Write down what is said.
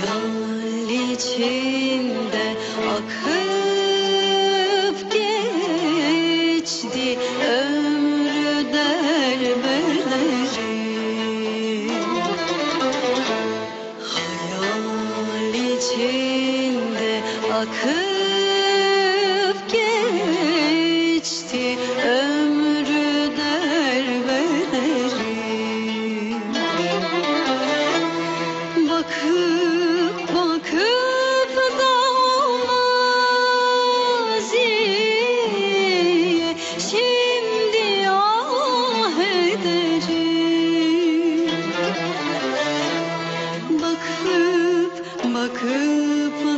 Yol içinde akıp geçti ömrü derbeleri Hayal içinde akıp bakıp bakıp